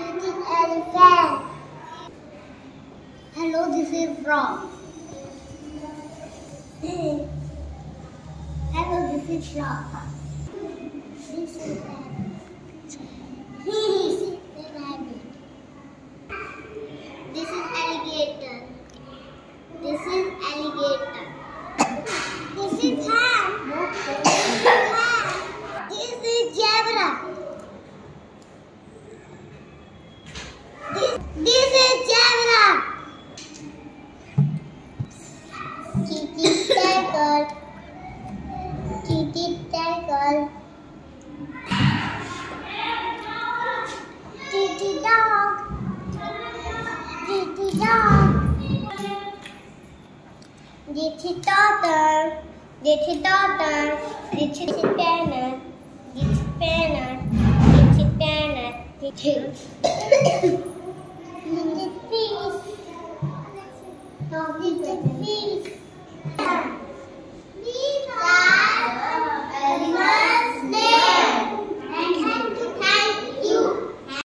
eating elephant. Hello, this is frog. Hello, this is frog. This, is zebra. Kitty tiger. Kitty tiger. Kitty dog. Kitty dog. Is daughter. Is daughter. This is parrot. This is parrot. This Look at fish. Look at fish.